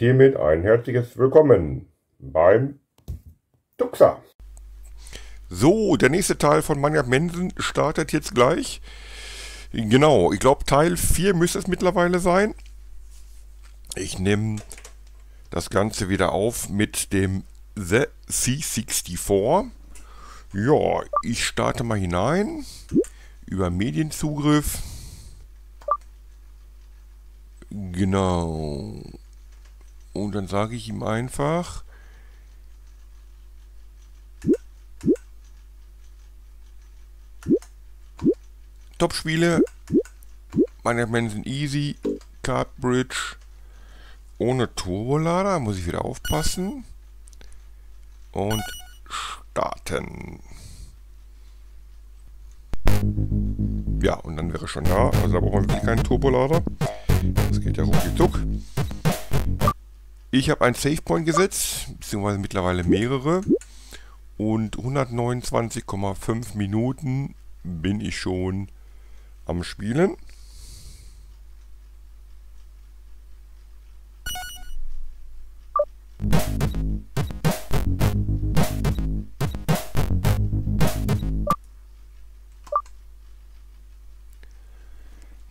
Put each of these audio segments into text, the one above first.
hiermit ein herzliches Willkommen beim Duxa. So, der nächste Teil von Maniac Mensen startet jetzt gleich. Genau, ich glaube Teil 4 müsste es mittlerweile sein. Ich nehme das Ganze wieder auf mit dem The C64. Ja, ich starte mal hinein über Medienzugriff. Genau. Und dann sage ich ihm einfach, Top-Spiele, meine Mensen Easy, Card Bridge, ohne Turbolader, muss ich wieder aufpassen. Und starten. Ja, und dann wäre schon da. Also da brauchen wir wirklich keinen Turbolader. Das geht ja ruckzuck. Ich habe einen Savepoint gesetzt, beziehungsweise mittlerweile mehrere. Und 129,5 Minuten bin ich schon am Spielen.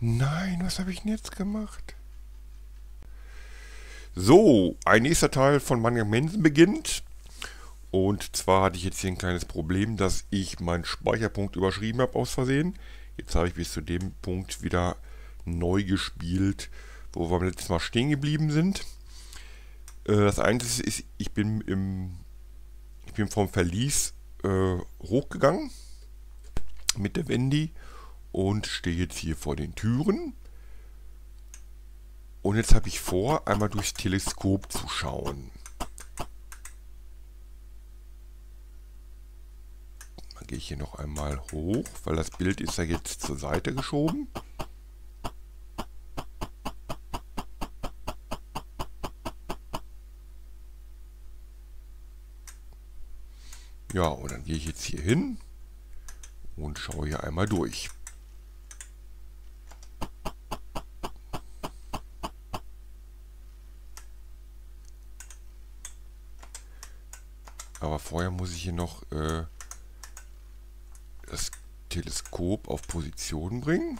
Nein, was habe ich denn jetzt gemacht? So, ein nächster Teil von Manga Mensen beginnt. Und zwar hatte ich jetzt hier ein kleines Problem, dass ich meinen Speicherpunkt überschrieben habe aus Versehen. Jetzt habe ich bis zu dem Punkt wieder neu gespielt, wo wir beim letzten Mal stehen geblieben sind. Äh, das Einzige ist, ich bin im ich bin vom Verlies äh, hochgegangen mit der Wendy und stehe jetzt hier vor den Türen. Und jetzt habe ich vor, einmal durchs Teleskop zu schauen. Dann gehe ich hier noch einmal hoch, weil das Bild ist ja jetzt zur Seite geschoben. Ja, und dann gehe ich jetzt hier hin und schaue hier einmal durch. Aber vorher muss ich hier noch äh, das Teleskop auf Position bringen.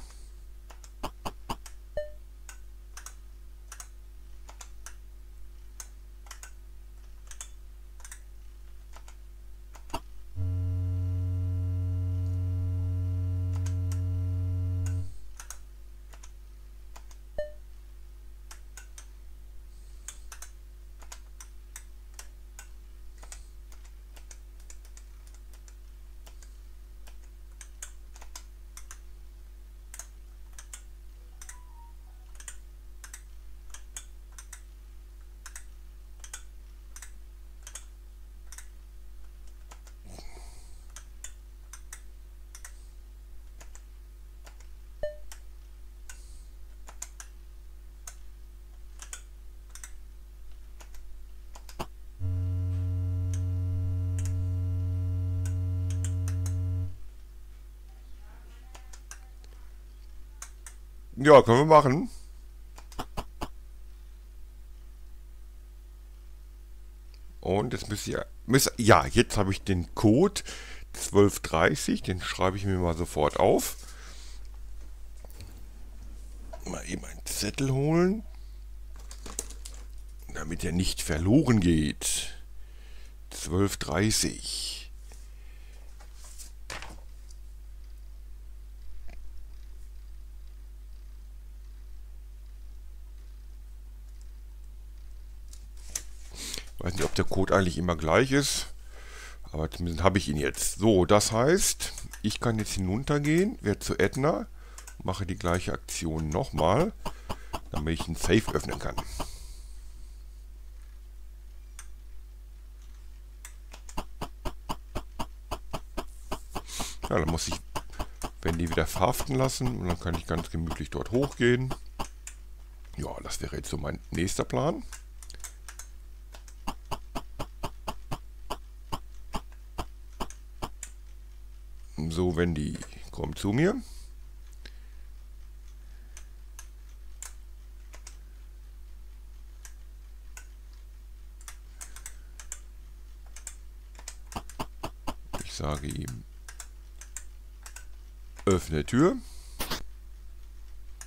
Ja, können wir machen. Und jetzt müsst ihr... Müsst, ja, jetzt habe ich den Code 1230. Den schreibe ich mir mal sofort auf. Mal eben einen Zettel holen. Damit er nicht verloren geht. 1230. Weiß nicht, ob der Code eigentlich immer gleich ist. Aber zumindest habe ich ihn jetzt. So, das heißt, ich kann jetzt hinuntergehen, werde zu Edna, mache die gleiche Aktion nochmal, damit ich einen Safe öffnen kann. Ja, dann muss ich Wendy wieder verhaften lassen und dann kann ich ganz gemütlich dort hochgehen. Ja, das wäre jetzt so mein nächster Plan. so, wenn die kommt zu mir. Ich sage ihm, öffne Tür.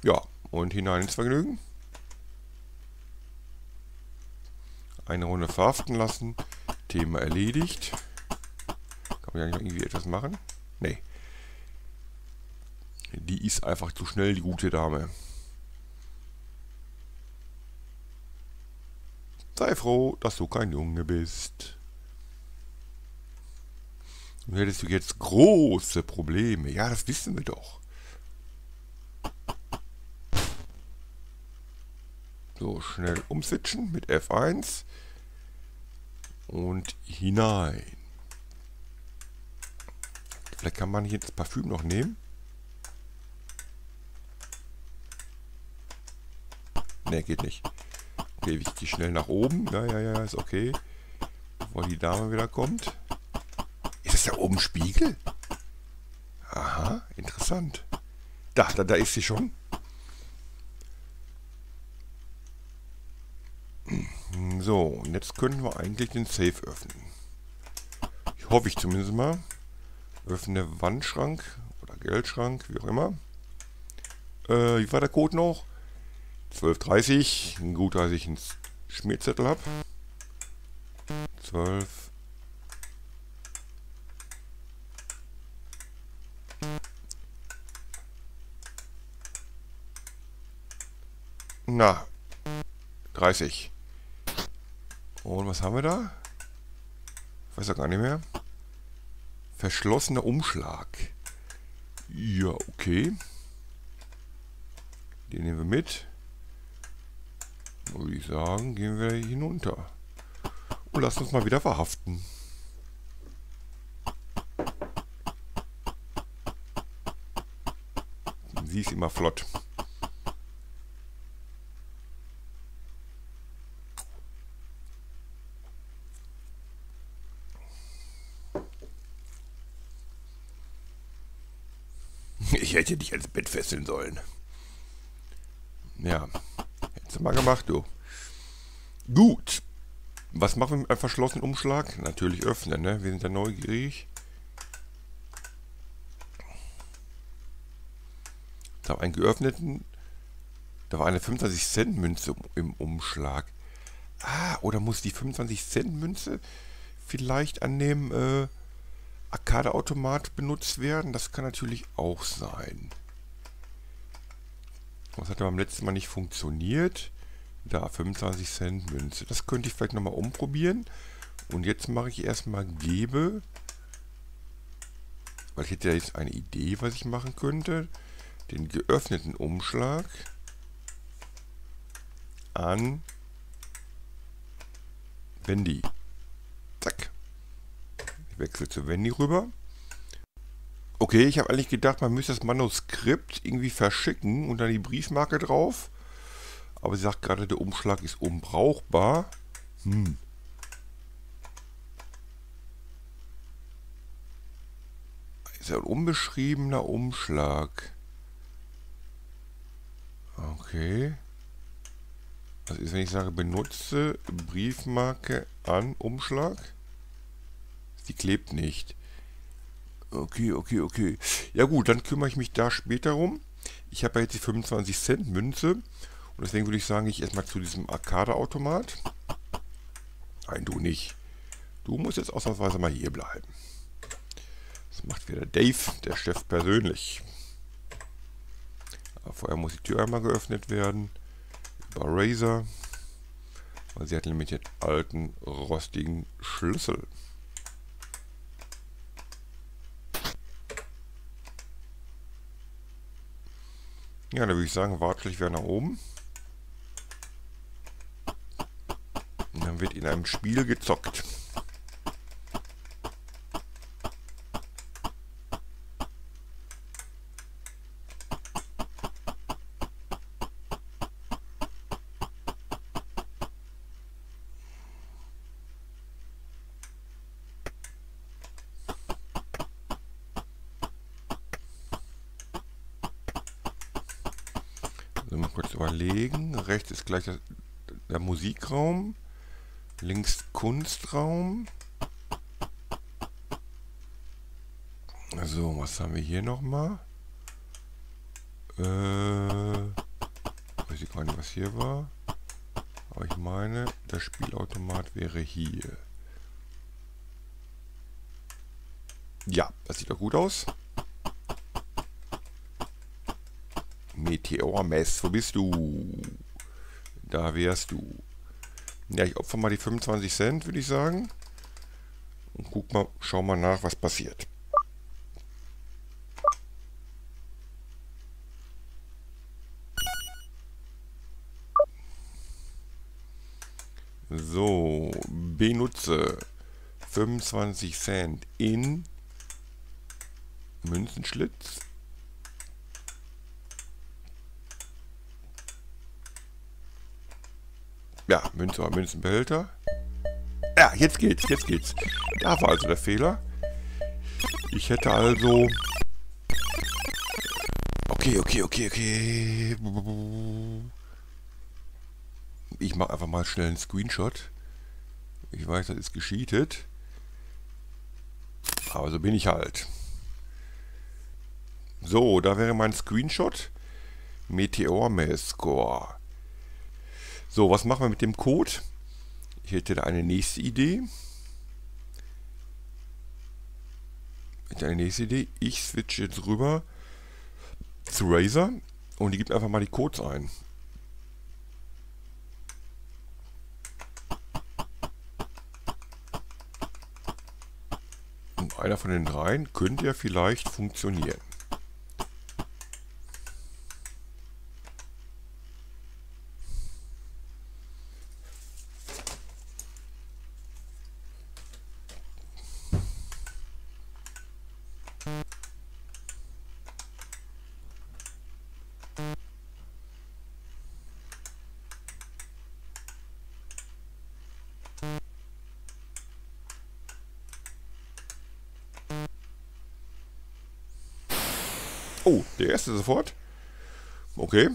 Ja, und hinein ins Vergnügen. Eine Runde verhaften lassen. Thema erledigt. Kann man ja nicht irgendwie etwas machen. Nee. Die ist einfach zu schnell, die gute Dame. Sei froh, dass du kein Junge bist. Nun hättest du jetzt große Probleme. Ja, das wissen wir doch. So, schnell umswitchen mit F1 und hinein. Vielleicht kann man hier das Parfüm noch nehmen. Ne, geht nicht. Okay, ich gehe schnell nach oben. Ja, ja, ja, ist okay. Bevor die Dame wieder kommt. Ist das da oben Spiegel? Aha, interessant. Da, da, da ist sie schon. So, und jetzt können wir eigentlich den Safe öffnen. Ich hoffe ich zumindest mal. Öffne Wandschrank oder Geldschrank, wie auch immer. Äh, wie war der Code noch? 12.30. Gut, dass ich einen Schmierzettel habe. 12. Na, 30. Und was haben wir da? Ich weiß ja gar nicht mehr. Verschlossener Umschlag. Ja, okay. Den nehmen wir mit. Würde ich sagen, gehen wir hinunter. Und lassen uns mal wieder verhaften. Sie ist immer flott. Ich hätte dich ans Bett fesseln sollen. Ja, hättest du mal gemacht, du. Gut. Was machen wir mit einem verschlossenen Umschlag? Natürlich öffnen, ne? Wir sind ja neugierig. Da war einen geöffneten. Da war eine 25 Cent Münze im Umschlag. Ah, oder muss die 25 Cent Münze vielleicht an dem äh, Arcade-Automat benutzt werden. Das kann natürlich auch sein. Das hat beim letzten Mal nicht funktioniert. Da 25 Cent Münze. Das könnte ich vielleicht nochmal umprobieren. Und jetzt mache ich erstmal gebe. Weil ich hätte ja jetzt eine Idee, was ich machen könnte. Den geöffneten Umschlag an Wendy. Zack. Ich wechsle zu Wendy rüber. Okay, ich habe eigentlich gedacht, man müsste das Manuskript irgendwie verschicken und dann die Briefmarke drauf. Aber sie sagt gerade, der Umschlag ist unbrauchbar. Hm. Ist ein unbeschriebener Umschlag. Okay. Was ist, wenn ich sage, benutze Briefmarke an Umschlag? Die klebt nicht. Okay, okay, okay. Ja gut, dann kümmere ich mich da später rum. Ich habe ja jetzt die 25 Cent Münze. Und deswegen würde ich sagen, ich erstmal zu diesem Arcade-Automat. Nein, du nicht. Du musst jetzt ausnahmsweise mal hier bleiben. Das macht wieder Dave, der Chef persönlich. Aber vorher muss die Tür einmal geöffnet werden. Über Razer. Weil sie hat nämlich den alten, rostigen Schlüssel. Ja, dann würde ich sagen, Wartlich wäre nach oben. Und dann wird in einem Spiel gezockt. Also mal kurz überlegen. Rechts ist gleich der, der Musikraum. Links Kunstraum. So, was haben wir hier nochmal? Äh, weiß ich gar nicht, was hier war. Aber ich meine, der Spielautomat wäre hier. Ja, das sieht doch gut aus. Meteormess, wo bist du? Da wärst du. Ja, ich opfer mal die 25 Cent, würde ich sagen. Und guck mal, schau mal nach, was passiert. So, benutze 25 Cent in Münzenschlitz. Ja, Münze Münzenbehälter. Ja, jetzt geht's, jetzt geht's. Da war also der Fehler. Ich hätte also... Okay, okay, okay, okay. Ich mache einfach mal schnell einen Screenshot. Ich weiß, das ist gescheatet. Aber so bin ich halt. So, da wäre mein Screenshot. Meteor Score. So, was machen wir mit dem Code? Ich hätte da eine nächste Idee. Eine nächste Idee. Ich switche jetzt rüber zu Razer und die gibt einfach mal die Codes ein. Und einer von den dreien könnte ja vielleicht funktionieren. Oh, der erste sofort. Okay.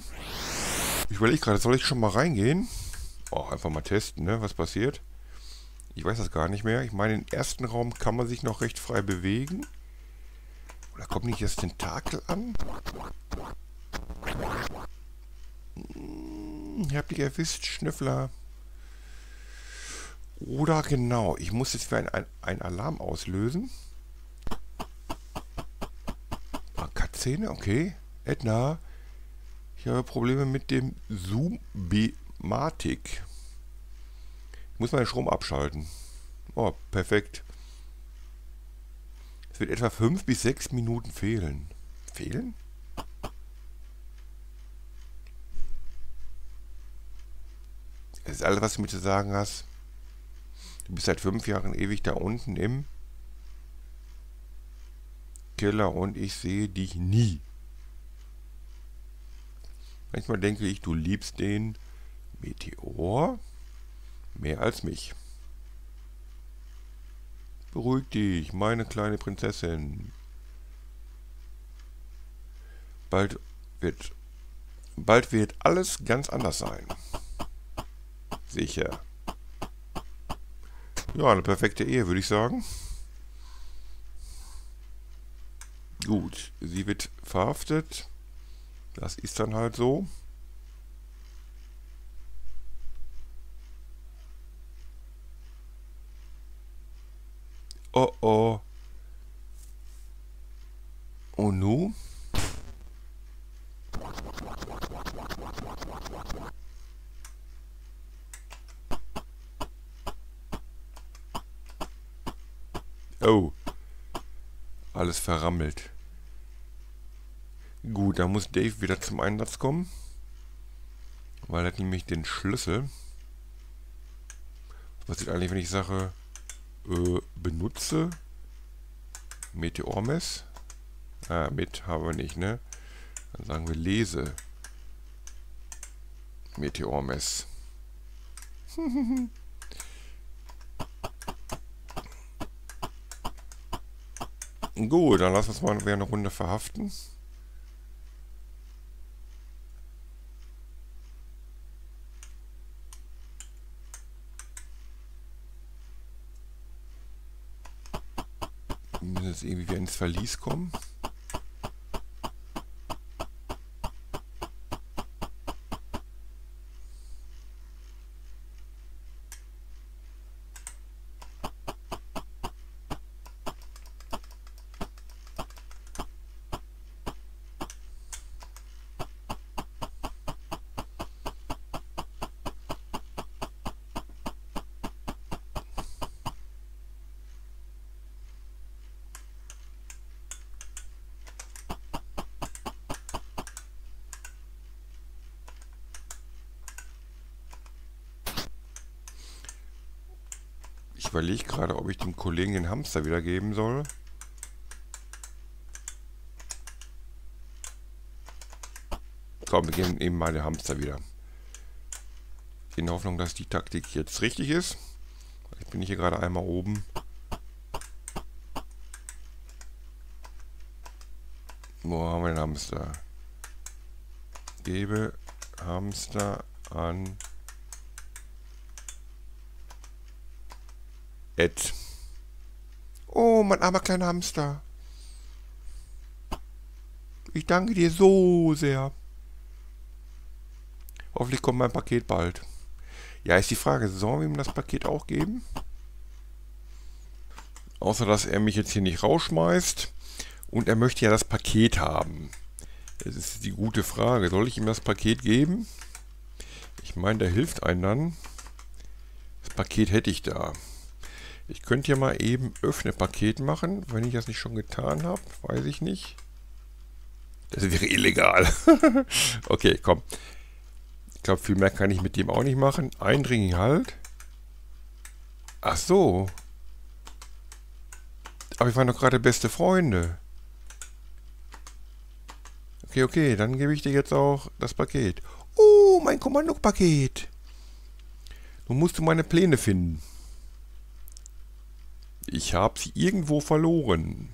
Ich überlege gerade, soll ich schon mal reingehen? Oh, einfach mal testen, ne? Was passiert? Ich weiß das gar nicht mehr. Ich meine, im ersten Raum kann man sich noch recht frei bewegen. Oder kommt nicht das Tentakel an? Hm, ich hab dich erwischt, Schnüffler. Oder genau, ich muss jetzt für ein, ein, ein Alarm auslösen. Szene, okay. Edna, ich habe Probleme mit dem Zoom-Bematik. Ich muss meinen Strom abschalten. Oh, perfekt. Es wird etwa 5 bis 6 Minuten fehlen. Fehlen? Das ist alles, was du mir zu sagen hast. Du bist seit fünf Jahren ewig da unten im Keller und ich sehe dich nie. Manchmal denke ich, du liebst den Meteor mehr als mich. Beruhig dich, meine kleine Prinzessin. Bald wird, bald wird alles ganz anders sein. Sicher. Ja, eine perfekte Ehe, würde ich sagen. Gut, sie wird verhaftet. Das ist dann halt so. Oh oh. Oh nu? Oh. Alles verrammelt. Gut, da muss Dave wieder zum Einsatz kommen. Weil er hat nämlich den Schlüssel. Was passiert eigentlich, wenn ich sage, äh, benutze Meteormess? Ah, mit haben wir nicht, ne? Dann sagen wir lese Meteormess. Gut, dann lass uns mal eine Runde verhaften. Jetzt irgendwie wieder ins Verlies kommen. Ich überlege gerade, ob ich dem Kollegen den Hamster wiedergeben soll. Komm, wir geben eben mal den Hamster wieder. In Hoffnung, dass die Taktik jetzt richtig ist. Ich bin hier gerade einmal oben. Wo haben wir den Hamster? Gebe Hamster an Ed. Oh, mein armer kleiner Hamster. Ich danke dir so sehr. Hoffentlich kommt mein Paket bald. Ja, ist die Frage, sollen wir ihm das Paket auch geben? Außer, dass er mich jetzt hier nicht rausschmeißt. Und er möchte ja das Paket haben. Das ist die gute Frage. Soll ich ihm das Paket geben? Ich meine, der hilft einem dann. Das Paket hätte ich da. Ich könnte hier mal eben Öffne Paket machen, wenn ich das nicht schon getan habe. Weiß ich nicht. Das wäre illegal. okay, komm. Ich glaube, viel mehr kann ich mit dem auch nicht machen. Eindringling halt. Ach so. Aber wir waren doch gerade beste Freunde. Okay, okay, dann gebe ich dir jetzt auch das Paket. Oh, mein Kommandopaket. Nun musst du meine Pläne finden. Ich habe sie irgendwo verloren.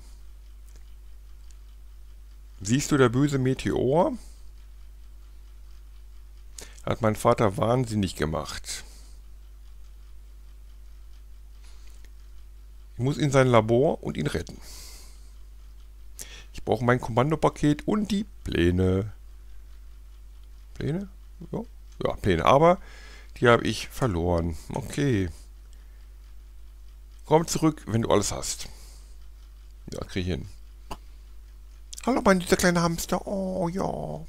Siehst du der böse Meteor? Hat mein Vater wahnsinnig gemacht. Ich muss in sein Labor und ihn retten. Ich brauche mein Kommandopaket und die Pläne. Pläne? Ja, ja Pläne. Aber die habe ich verloren. Okay. Komm zurück, wenn du alles hast. Ja, krieg ich hin. Hallo, mein dieser kleine Hamster. Oh, ja.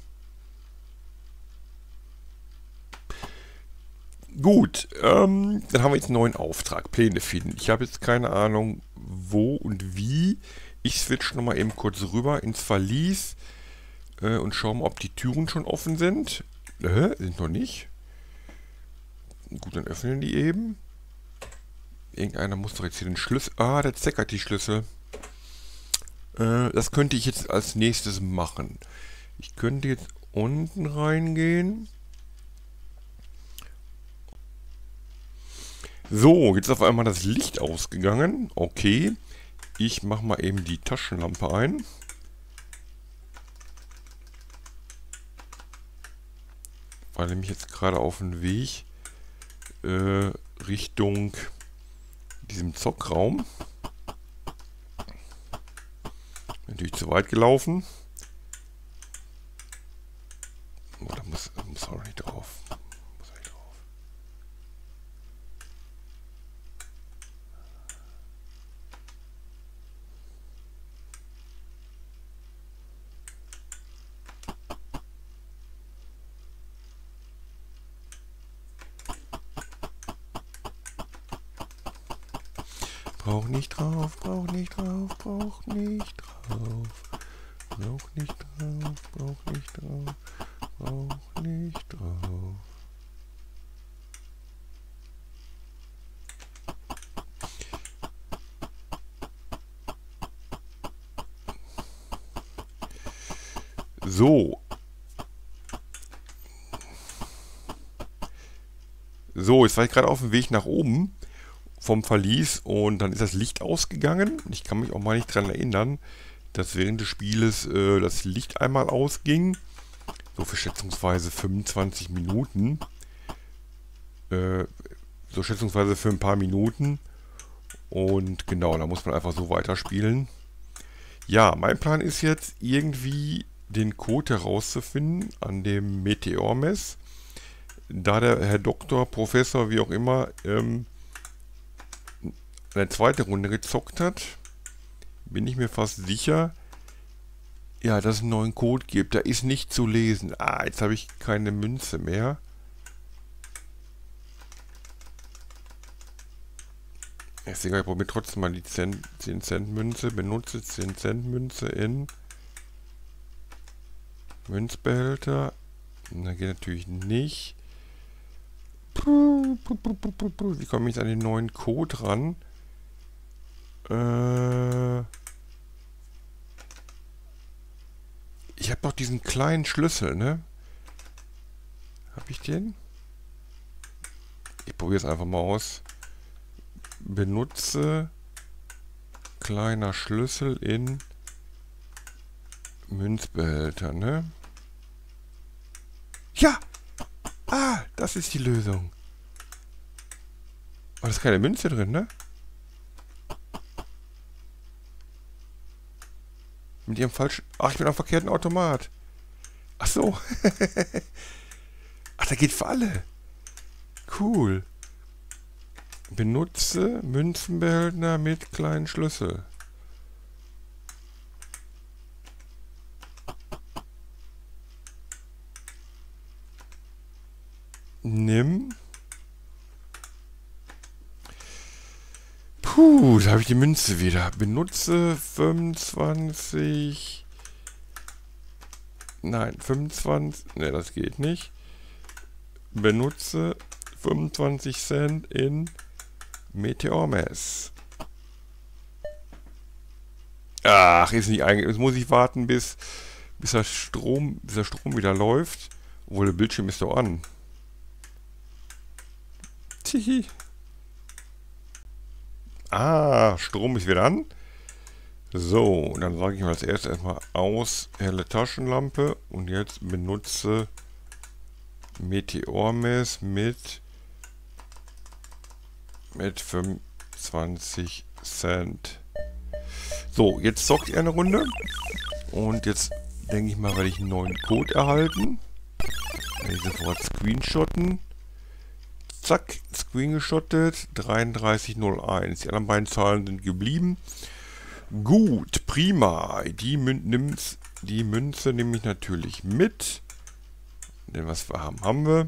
Gut, ähm, dann haben wir jetzt einen neuen Auftrag. Pläne finden. Ich habe jetzt keine Ahnung, wo und wie. Ich switch nochmal eben kurz rüber ins Verlies äh, und schaue mal, ob die Türen schon offen sind. Äh, sind noch nicht. Gut, dann öffnen die eben. Irgendeiner muss doch jetzt hier den Schlüssel... Ah, der Zeck hat die Schlüssel. Äh, das könnte ich jetzt als nächstes machen. Ich könnte jetzt unten reingehen. So, jetzt ist auf einmal das Licht ausgegangen. Okay. Ich mache mal eben die Taschenlampe ein. Weil nämlich jetzt gerade auf dem Weg äh, Richtung diesem Zockraum. Natürlich zu weit gelaufen. Oh, da muss, nicht drauf. Brauch nicht drauf, brauch nicht drauf, brauch nicht drauf. Brauch nicht drauf, brauch nicht drauf, brauch nicht drauf. So. So, jetzt war ich gerade auf dem Weg nach oben vom Verlies und dann ist das Licht ausgegangen. Ich kann mich auch mal nicht daran erinnern, dass während des Spieles äh, das Licht einmal ausging. So für schätzungsweise 25 Minuten. Äh, so schätzungsweise für ein paar Minuten. Und genau, da muss man einfach so weiterspielen. Ja, mein Plan ist jetzt irgendwie den Code herauszufinden an dem Meteormess. Da der Herr Doktor, Professor, wie auch immer, ähm, eine zweite Runde gezockt hat, bin ich mir fast sicher, ja, dass es einen neuen Code gibt. Da ist nicht zu lesen. Ah, jetzt habe ich keine Münze mehr. Ist ich probiere trotzdem mal die 10, 10 Cent Münze. Benutze 10 Cent Münze in Münzbehälter. Na, geht natürlich nicht. Wie komme ich an den neuen Code ran? Äh ich habe doch diesen kleinen Schlüssel, ne? Habe ich den? Ich probiere es einfach mal aus. Benutze kleiner Schlüssel in Münzbehälter, ne? Ja! Ah, das ist die Lösung. Aber da ist keine Münze drin, ne? Mit ihrem falschen... Ach, ich bin am verkehrten Automat. Ach so. Ach, da geht für alle. Cool. Benutze Münzenbehälter mit kleinen Schlüssel. Nimm. Puh, da habe ich die Münze wieder. Benutze 25. Nein, 25. Ne, das geht nicht. Benutze 25 Cent in Meteormess. Ach, ist nicht eigentlich. Jetzt muss ich warten, bis, bis, der Strom, bis der Strom wieder läuft. Obwohl der Bildschirm ist doch an. Tihi. Ah, Strom ist wieder an. So, dann sage ich mal als erstes erstmal aus, helle Taschenlampe und jetzt benutze Meteormess mit mit 25 Cent. So, jetzt zockt ihr eine Runde und jetzt denke ich mal, werde ich einen neuen Code erhalten. Werde ich sofort screenshotten. Zack, Screen geschottet. 3301. Die anderen beiden Zahlen sind geblieben. Gut, prima. Die, Mün die Münze nehme ich natürlich mit. Denn was wir haben, haben wir.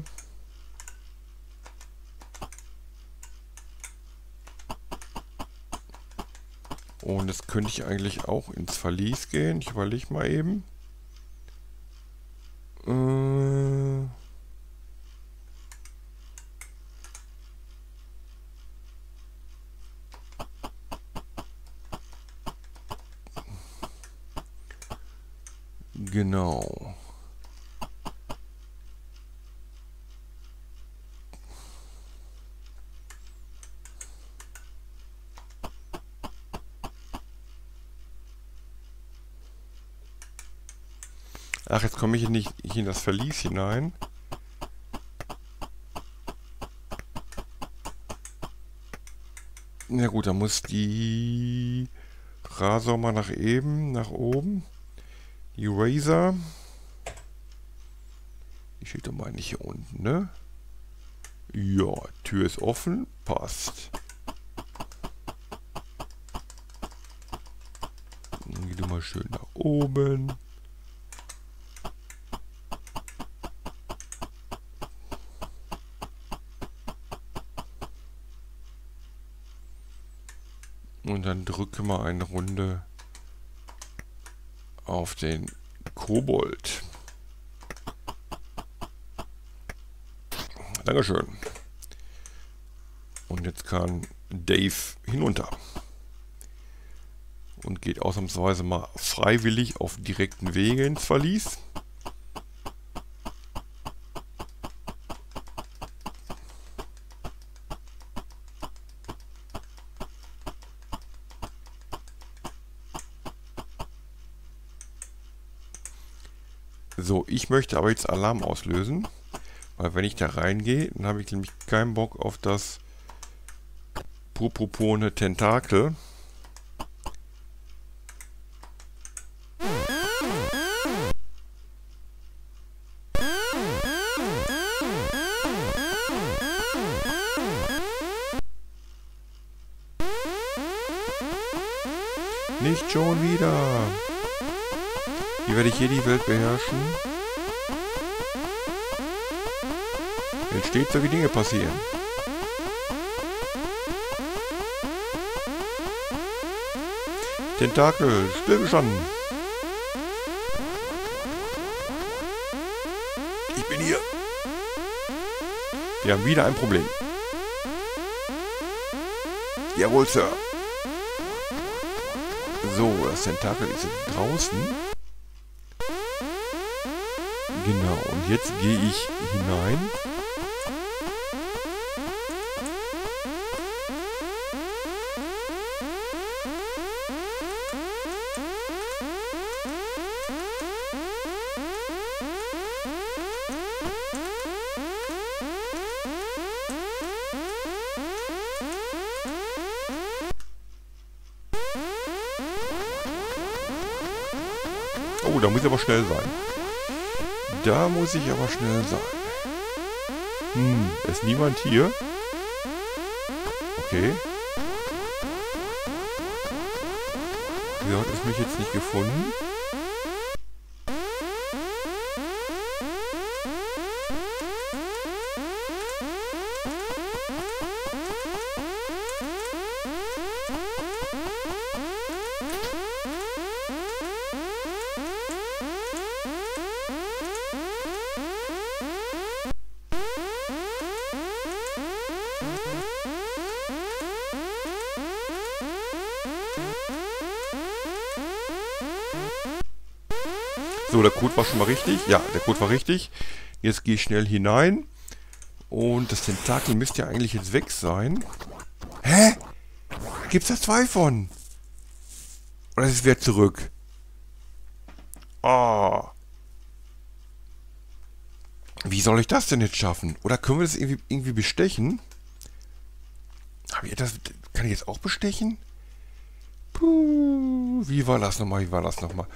Und jetzt könnte ich eigentlich auch ins Verlies gehen. Ich überlege mal eben. Äh Genau. Ach, jetzt komme ich nicht in das Verlies hinein. Na gut, dann muss die Rasor mal nach eben, nach oben. Eraser. Ich steht doch mal nicht hier unten, ne? Ja, Tür ist offen, passt. Dann geht mal schön nach oben. Und dann drücke mal eine Runde auf den Kobold. Dankeschön. Und jetzt kann Dave hinunter. Und geht ausnahmsweise mal freiwillig auf direkten Wege ins Verlies. So, ich möchte aber jetzt Alarm auslösen. Weil wenn ich da reingehe, dann habe ich nämlich keinen Bock auf das Propopone Tentakel. Nicht schon wieder. Wie werde ich hier die Welt beherrschen? Wenn stets solche Dinge passieren. Tentakel, stillgestanden. Ich bin hier. Wir haben wieder ein Problem. Jawohl, Sir. So, das Tentakel ist draußen. Jetzt gehe ich hinein. Oh, da muss ich aber schnell sein. Da muss ich aber schnell sein. Hm, ist niemand hier? Okay. Wieso hat es mich jetzt nicht gefunden? So, der Code war schon mal richtig. Ja, der Code war richtig. Jetzt gehe ich schnell hinein. Und das Tentakel müsste ja eigentlich jetzt weg sein. Hä? Gibt's da zwei von? Oder ist es wieder zurück? Oh. Wie soll ich das denn jetzt schaffen? Oder können wir das irgendwie, irgendwie bestechen? Hab ich das, kann ich jetzt auch bestechen? Wie war das nochmal? Wie war das nochmal?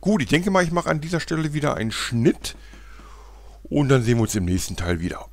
Gut, ich denke mal, ich mache an dieser Stelle wieder einen Schnitt. Und dann sehen wir uns im nächsten Teil wieder.